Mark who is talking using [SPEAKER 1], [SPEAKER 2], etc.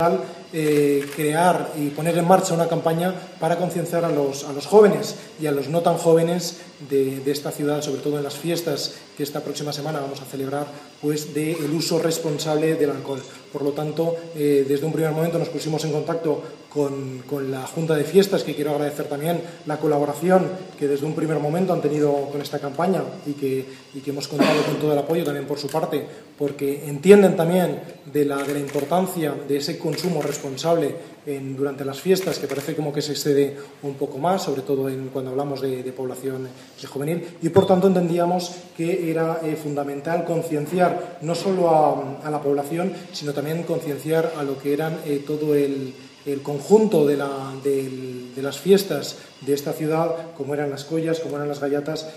[SPEAKER 1] Gracias. Eh, crear y poner en marcha una campaña para concienciar a los, a los jóvenes y a los no tan jóvenes de, esta ciudad, sobre todo en las fiestas que esta próxima semana vamos a celebrar, pues del uso responsable del alcohol. Por lo tanto, eh, desde un primer momento nos pusimos en contacto con, con, la Junta de Fiestas, que quiero agradecer también la colaboración que desde un primer momento han tenido con esta campaña y que, y que hemos contado con todo el apoyo también por su parte, porque entienden también de la, de la importancia de ese consumo responsable en, durante las fiestas, que parece como que se excede un poco más, sobre todo en, cuando hablamos de, población juvenil, y por tanto entendíamos que era eh, fundamental concienciar no solo a, la población, sino también concienciar a lo que eran eh, todo el, el conjunto de, la, de, las fiestas de esta ciudad, como eran las collas, como eran las gallatas.